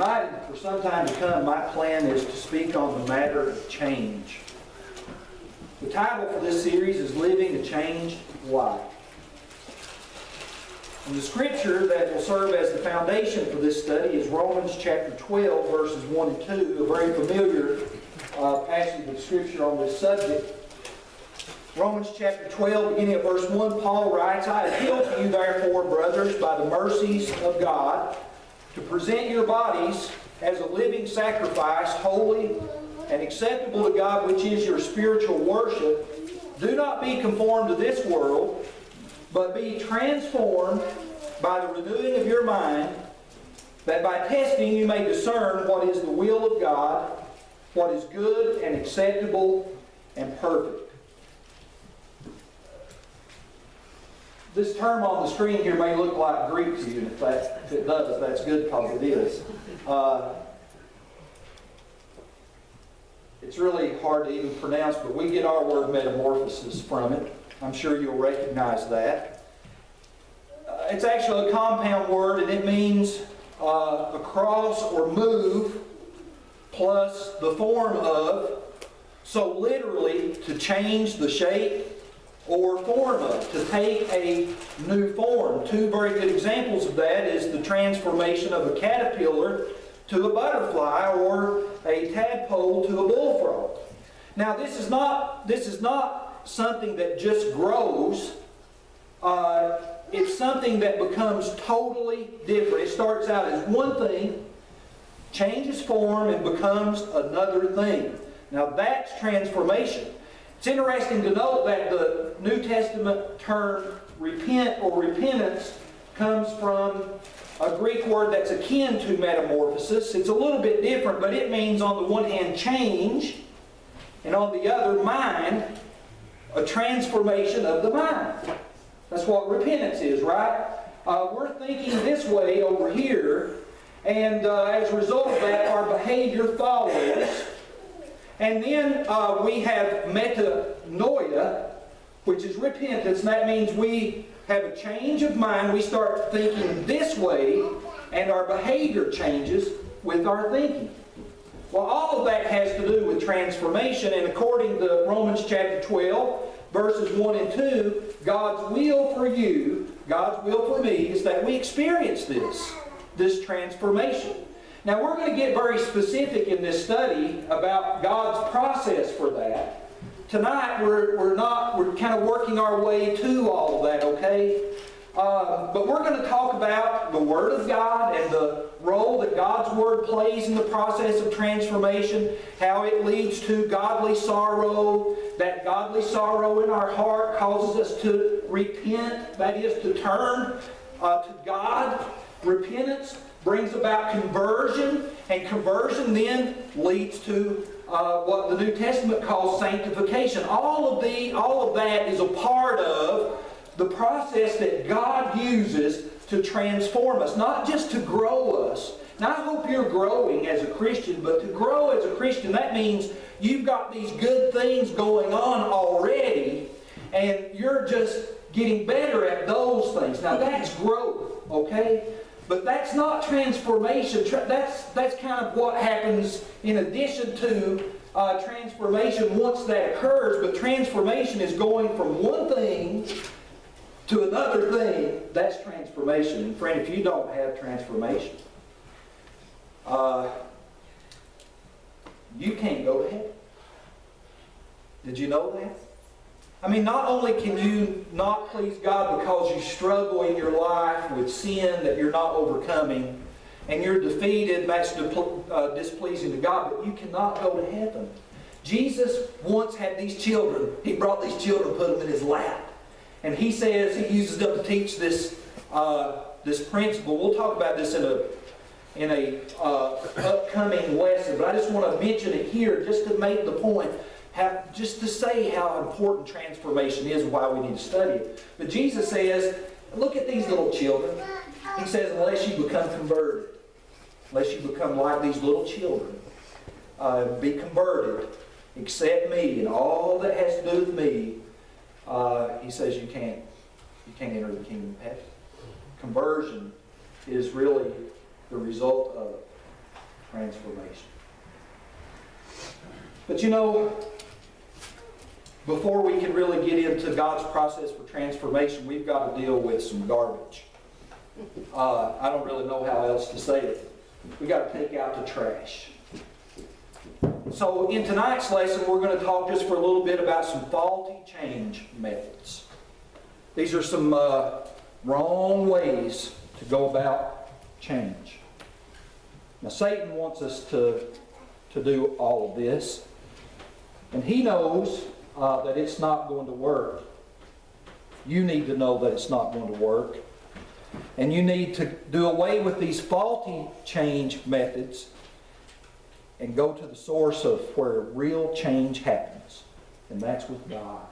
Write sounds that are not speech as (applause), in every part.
Tonight, for some time to come, my plan is to speak on the matter of change. The title for this series is Living a Changed Life. And the scripture that will serve as the foundation for this study is Romans chapter 12, verses 1 and 2, a very familiar uh, passage of scripture on this subject. Romans chapter 12, beginning at verse 1, Paul writes, I appeal to you, therefore, brothers, by the mercies of God, to present your bodies as a living sacrifice, holy and acceptable to God, which is your spiritual worship. Do not be conformed to this world, but be transformed by the renewing of your mind, that by testing you may discern what is the will of God, what is good and acceptable and perfect. This term on the screen here may look like Greek to you, and if, that, if it does, that's good because it is. Uh, it's really hard to even pronounce, but we get our word metamorphosis from it. I'm sure you'll recognize that. Uh, it's actually a compound word, and it means uh, across or move plus the form of. So literally, to change the shape or form of, to take a new form. Two very good examples of that is the transformation of a caterpillar to a butterfly or a tadpole to a bullfrog. Now this is not this is not something that just grows. Uh, it's something that becomes totally different. It starts out as one thing, changes form, and becomes another thing. Now that's transformation. It's interesting to note that the New Testament term repent or repentance comes from a Greek word that's akin to metamorphosis. It's a little bit different, but it means on the one hand change, and on the other mind, a transformation of the mind. That's what repentance is, right? Uh, we're thinking this way over here, and uh, as a result of that, our behavior follows. And then uh, we have metanoia, which is repentance, that means we have a change of mind. We start thinking this way, and our behavior changes with our thinking. Well, all of that has to do with transformation, and according to Romans chapter 12, verses 1 and 2, God's will for you, God's will for me, is that we experience this, this transformation. Now, we're going to get very specific in this study about God's process for that. Tonight, we're, we're not, we're kind of working our way to all of that, okay? Uh, but we're going to talk about the Word of God and the role that God's Word plays in the process of transformation, how it leads to godly sorrow, that godly sorrow in our heart causes us to repent, that is, to turn uh, to God. Repentance brings about conversion, and conversion then leads to uh, what the New Testament calls sanctification. All of the, all of that is a part of the process that God uses to transform us, not just to grow us. Now, I hope you're growing as a Christian, but to grow as a Christian, that means you've got these good things going on already, and you're just getting better at those things. Now, that's growth, okay? But that's not transformation. That's, that's kind of what happens in addition to uh, transformation once that occurs. But transformation is going from one thing to another thing. That's transformation. And friend, if you don't have transformation, uh, you can't go to heaven. Did you know that? I mean, not only can you not please God because you struggle in your life with sin that you're not overcoming, and you're defeated, that's uh, displeasing to God, but you cannot go to heaven. Jesus once had these children. He brought these children, put them in his lap. And he says, he uses them to teach this, uh, this principle. We'll talk about this in a, in a uh, upcoming lesson, but I just want to mention it here just to make the point just to say how important transformation is and why we need to study it. But Jesus says, look at these little children. He says, unless you become converted, unless you become like these little children, uh, be converted, accept me and all that has to do with me, uh, he says you can't, you can't enter the kingdom of heaven. Conversion is really the result of transformation. But you know, before we can really get into God's process for transformation, we've got to deal with some garbage. Uh, I don't really know how else to say it. We've got to take out the trash. So in tonight's lesson, we're going to talk just for a little bit about some faulty change methods. These are some uh, wrong ways to go about change. Now Satan wants us to, to do all of this. And he knows uh, that it's not going to work. You need to know that it's not going to work. And you need to do away with these faulty change methods and go to the source of where real change happens. And that's with God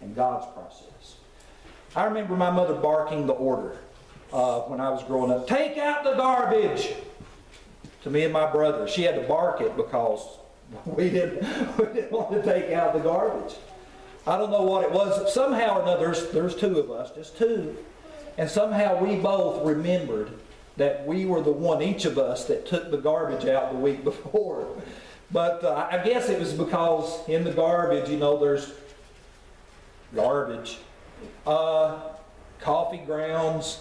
and God's process. I remember my mother barking the order uh, when I was growing up take out the garbage to me and my brother. She had to bark it because we didn't, we didn't want to take out the garbage. I don't know what it was. Somehow or another, there's, there's two of us, just two. And somehow we both remembered that we were the one, each of us, that took the garbage out the week (laughs) before. But uh, I guess it was because in the garbage, you know, there's garbage. Uh, coffee grounds,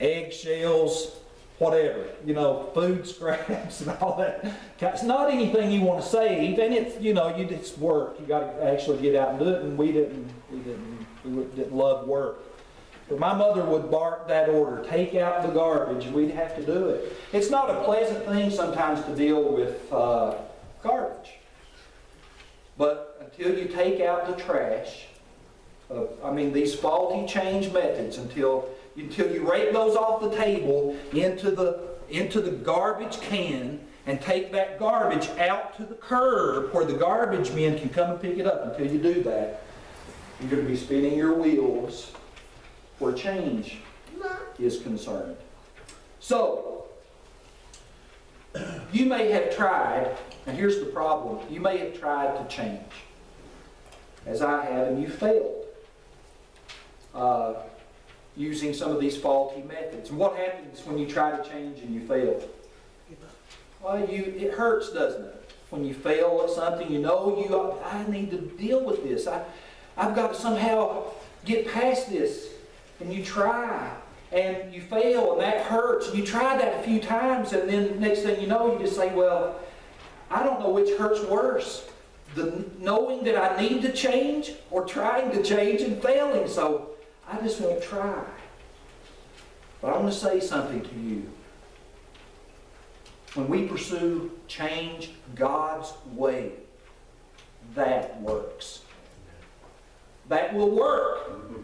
eggshells, whatever, you know, food scraps (laughs) and all that. It's not anything you want to save, and it's you know, you it's work. You got to actually get out and do it, and we didn't, we didn't, we didn't love work. But my mother would bark that order, take out the garbage, and we'd have to do it. It's not a pleasant thing sometimes to deal with uh, garbage. But until you take out the trash, uh, I mean, these faulty change methods, until until you rake those off the table into the, into the garbage can and take that garbage out to the curb where the garbage men can come and pick it up. Until you do that, you're going to be spinning your wheels where change is concerned. So, you may have tried, and here's the problem you may have tried to change, as I have, and you failed. Uh, using some of these faulty methods. And what happens when you try to change and you fail? Well, you it hurts, doesn't it? When you fail at something, you know you I need to deal with this. I I've got to somehow get past this. And you try and you fail and that hurts. And you try that a few times and then next thing you know you just say, well, I don't know which hurts worse. The knowing that I need to change or trying to change and failing. So I just won't try. But I want to say something to you. When we pursue change God's way, that works. That will work. Mm-hmm.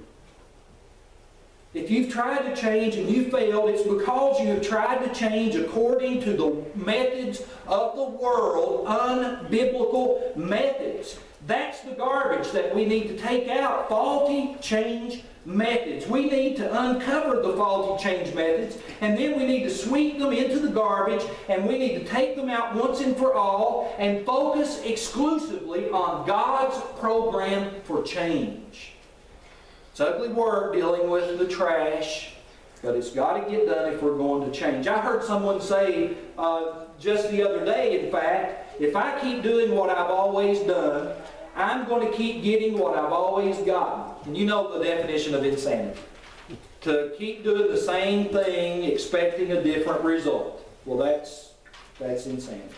If you've tried to change and you failed, it's because you have tried to change according to the methods of the world, unbiblical methods. That's the garbage that we need to take out. Faulty change methods. We need to uncover the faulty change methods, and then we need to sweep them into the garbage, and we need to take them out once and for all and focus exclusively on God's program for change. It's ugly work dealing with the trash, but it's got to get done if we're going to change. I heard someone say uh, just the other day, in fact, if I keep doing what I've always done, I'm going to keep getting what I've always gotten. And you know the definition of insanity. To keep doing the same thing expecting a different result. Well, that's, that's insanity.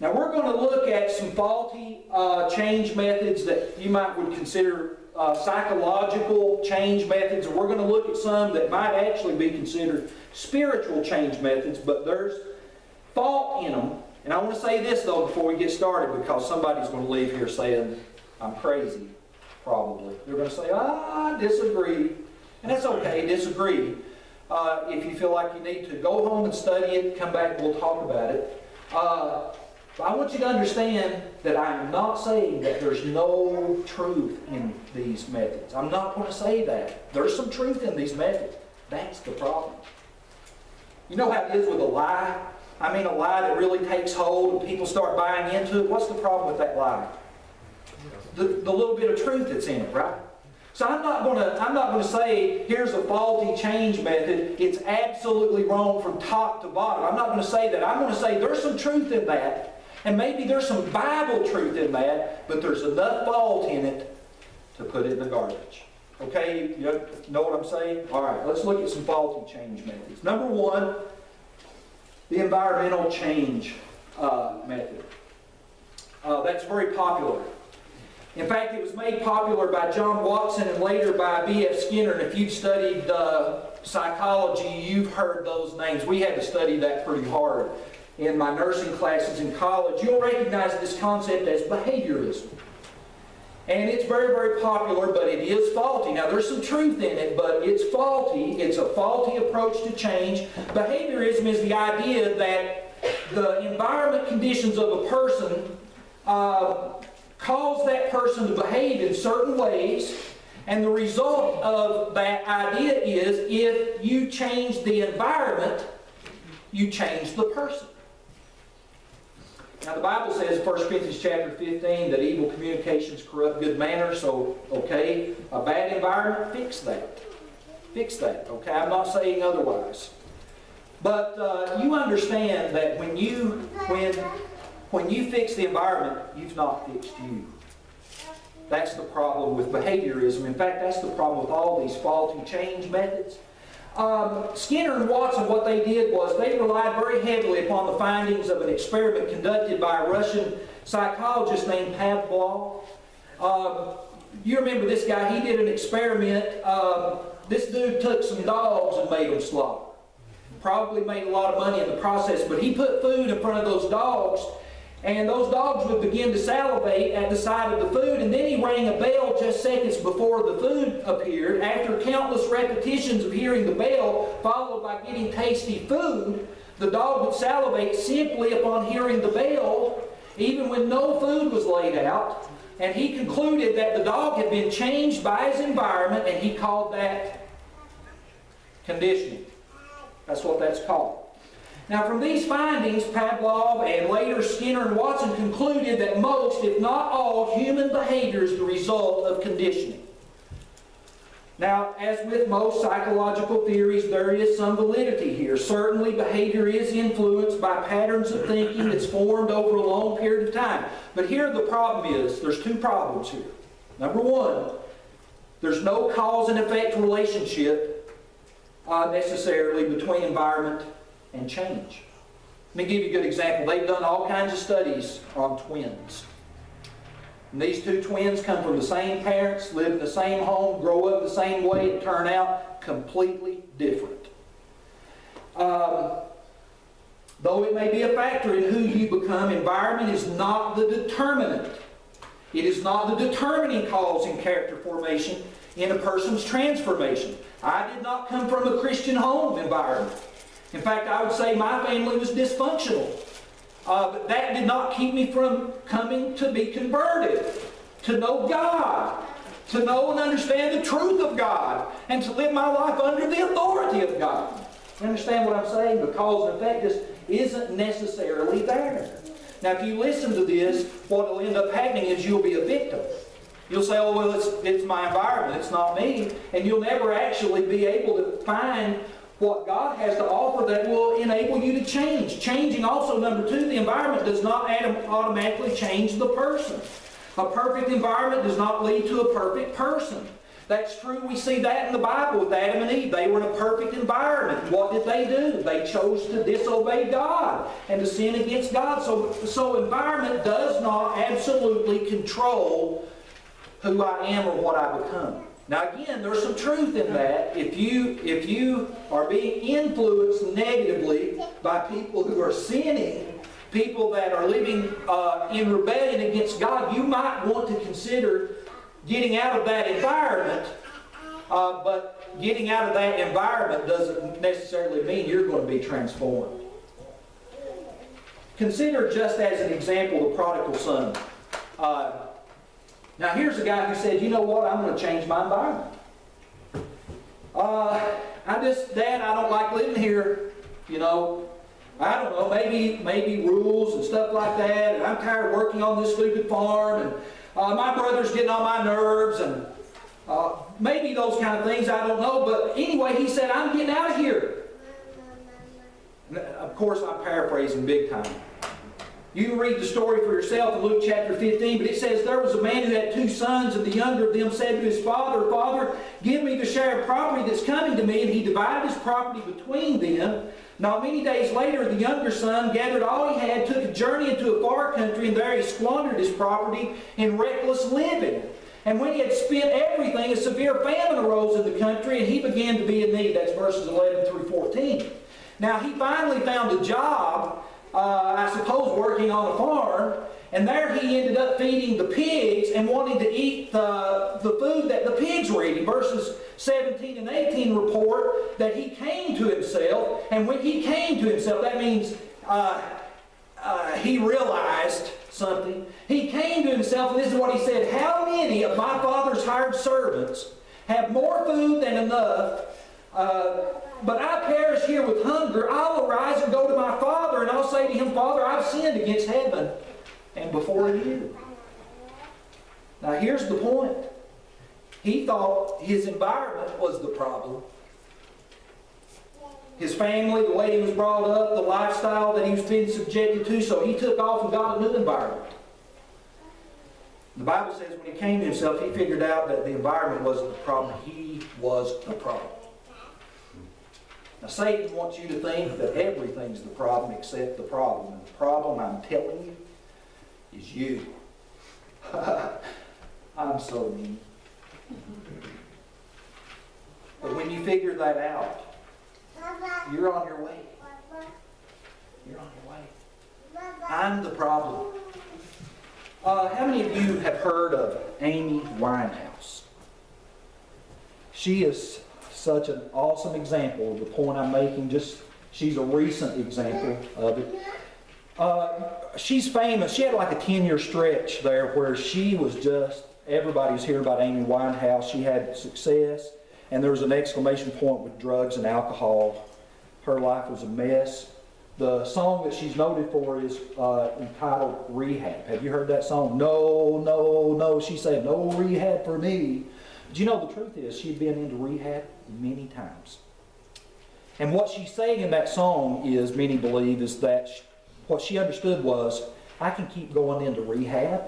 Now we're going to look at some faulty uh, change methods that you might would consider uh, psychological change methods. And we're going to look at some that might actually be considered spiritual change methods, but there's fault in them. And I want to say this though before we get started because somebody's going to leave here saying I'm crazy probably. They're going to say, I disagree. And that's okay, disagree. Uh, if you feel like you need to go home and study it, come back, we'll talk about it. Uh, I want you to understand that I'm not saying that there's no truth in these methods. I'm not going to say that. There's some truth in these methods. That's the problem. You know how it is with a lie? I mean, a lie that really takes hold and people start buying into it. What's the problem with that lie? the, the little bit of truth that's in it, right? So I'm not going to I'm not going to say here's a faulty change method. It's absolutely wrong from top to bottom. I'm not going to say that. I'm going to say there's some truth in that, and maybe there's some Bible truth in that, but there's enough fault in it to put it in the garbage. Okay, you know what I'm saying? All right, let's look at some faulty change methods. Number one, the environmental change uh, method. Uh, that's very popular. In fact, it was made popular by John Watson and later by B.F. Skinner. And if you've studied uh, psychology, you've heard those names. We had to study that pretty hard in my nursing classes in college. You'll recognize this concept as behaviorism. And it's very, very popular, but it is faulty. Now, there's some truth in it, but it's faulty. It's a faulty approach to change. Behaviorism is the idea that the environment conditions of a person uh, cause that person to behave in certain ways. And the result of that idea is if you change the environment, you change the person. Now the Bible says, 1 Corinthians chapter 15, that evil communications corrupt good manners. So, okay, a bad environment, fix that. Fix that, okay? I'm not saying otherwise. But uh, you understand that when you, when, when you fix the environment, you've not fixed you. That's the problem with behaviorism. In fact, that's the problem with all these faulty change methods. Um, Skinner and Watson, what they did was they relied very heavily upon the findings of an experiment conducted by a Russian psychologist named Pavlov. Um, you remember this guy, he did an experiment. Um, this dude took some dogs and made them slaughter. Probably made a lot of money in the process, but he put food in front of those dogs and those dogs would begin to salivate at the sight of the food, and then he rang a bell just seconds before the food appeared. After countless repetitions of hearing the bell, followed by getting tasty food, the dog would salivate simply upon hearing the bell, even when no food was laid out. And he concluded that the dog had been changed by his environment, and he called that conditioning. That's what that's called. Now, from these findings, Pavlov and later Skinner and Watson concluded that most, if not all, human behavior is the result of conditioning. Now, as with most psychological theories, there is some validity here. Certainly, behavior is influenced by patterns of thinking that's formed over a long period of time. But here the problem is, there's two problems here. Number one, there's no cause and effect relationship uh, necessarily between environment and change. Let me give you a good example. They've done all kinds of studies on twins. And these two twins come from the same parents, live in the same home, grow up the same way, and turn out completely different. Um, though it may be a factor in who you become, environment is not the determinant. It is not the determining cause in character formation in a person's transformation. I did not come from a Christian home environment. In fact, I would say my family was dysfunctional. Uh, but that did not keep me from coming to be converted, to know God, to know and understand the truth of God, and to live my life under the authority of God. You understand what I'm saying? The cause and effect just isn't necessarily there. Now, if you listen to this, what will end up happening is you'll be a victim. You'll say, oh, well, it's, it's my environment, it's not me. And you'll never actually be able to find what God has to offer that will enable you to change. Changing also, number two, the environment does not automatically change the person. A perfect environment does not lead to a perfect person. That's true. We see that in the Bible with Adam and Eve. They were in a perfect environment. What did they do? They chose to disobey God and to sin against God. So, so environment does not absolutely control who I am or what I become. Now again, there's some truth in that. If you, if you are being influenced negatively by people who are sinning, people that are living uh, in rebellion against God, you might want to consider getting out of that environment. Uh, but getting out of that environment doesn't necessarily mean you're going to be transformed. Consider just as an example the prodigal son. Uh, now here's a guy who said, you know what, I'm going to change my environment. Uh, I just, Dad, I don't like living here. You know, I don't know, maybe maybe rules and stuff like that. And I'm tired of working on this stupid farm. And uh, my brother's getting on my nerves. And Uh, maybe those kind of things, I don't know. But anyway, he said, I'm getting out of here. Of course, I'm paraphrasing big time. You can read the story for yourself in Luke chapter 15, but it says, There was a man who had two sons, and the younger of them said to his father, Father, give me the share of property that's coming to me. And he divided his property between them. Not many days later, the younger son gathered all he had, took a journey into a far country, and there he squandered his property in reckless living. And when he had spent everything, a severe famine arose in the country, and he began to be in need. That's verses 11 through 14. Now, he finally found a job, uh, I suppose, working on a farm, and there he ended up feeding the pigs and wanting to eat the, the food that the pigs were eating. Verses 17 and 18 report that he came to himself, and when he came to himself, that means uh, uh, he realized something. He came to himself, and this is what he said How many of my father's hired servants have more food than enough? Uh, but I perish here with hunger. I'll arise and go to my father, and I'll say to him, Father, I've sinned against heaven and before you. Now, here's the point. He thought his environment was the problem. His family, the way he was brought up, the lifestyle that he was being subjected to, so he took off and got a new environment. The Bible says when he came to himself, he figured out that the environment wasn't the problem, he was the problem. Now, Satan wants you to think that everything's the problem except the problem. And the problem, I'm telling you, is you. (laughs) I'm so mean. But when you figure that out, you're on your way. You're on your way. I'm the problem. Uh, how many of you have heard of Amy Winehouse? She is such an awesome example of the point I'm making. Just she's a recent example of it. Uh, she's famous. She had like a 10 year stretch there where she was just, everybody was hearing about Amy Winehouse. She had success, and there was an exclamation point with drugs and alcohol. Her life was a mess. The song that she's noted for is uh, entitled Rehab. Have you heard that song? No, no, no. She said, No rehab for me. But you know, the truth is, she'd been into rehab many times. And what she's saying in that song is, many believe, is that sh- what she understood was, I can keep going into rehab,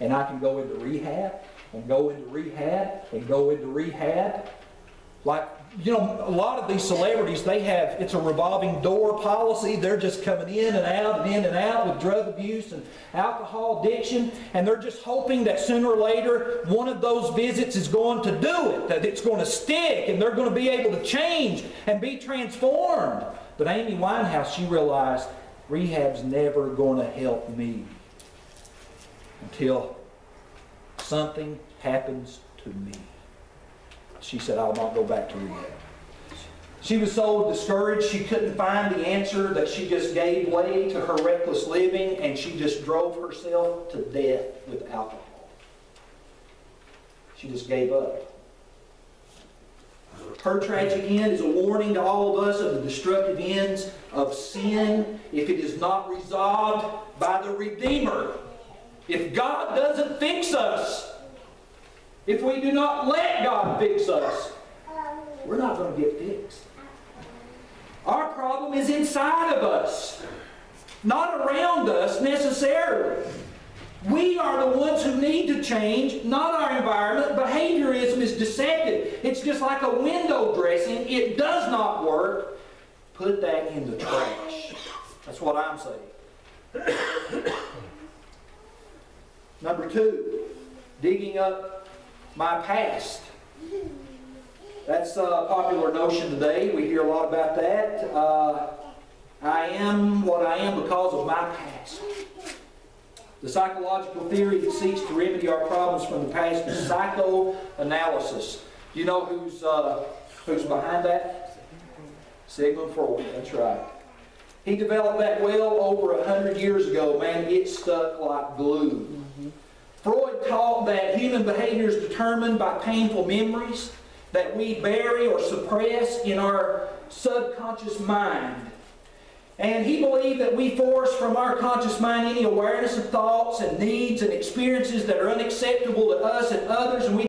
and I can go into rehab, and go into rehab, and go into rehab. Like, you know, a lot of these celebrities, they have, it's a revolving door policy. They're just coming in and out and in and out with drug abuse and alcohol addiction. And they're just hoping that sooner or later one of those visits is going to do it, that it's going to stick and they're going to be able to change and be transformed. But Amy Winehouse, she realized rehab's never going to help me until something happens to me she said, I'll not go back to rehab. She was so discouraged she couldn't find the answer that she just gave way to her reckless living and she just drove herself to death with alcohol. She just gave up. Her tragic end is a warning to all of us of the destructive ends of sin if it is not resolved by the Redeemer. If God doesn't fix us, if we do not let God fix us, we're not going to get fixed. Our problem is inside of us, not around us necessarily. We are the ones who need to change, not our environment. Behaviorism is deceptive. It's just like a window dressing. It does not work. Put that in the trash. That's what I'm saying. (coughs) Number two, digging up my past. That's a popular notion today. We hear a lot about that. Uh, I am what I am because of my past. The psychological theory that seeks to remedy our problems from the past is psychoanalysis. Do you know who's, uh, who's behind that? Sigmund Freud, that's right. He developed that well over a hundred years ago. Man, it stuck like glue. Freud taught that human behavior is determined by painful memories that we bury or suppress in our subconscious mind. And he believed that we force from our conscious mind any awareness of thoughts and needs and experiences that are unacceptable to us and others, and we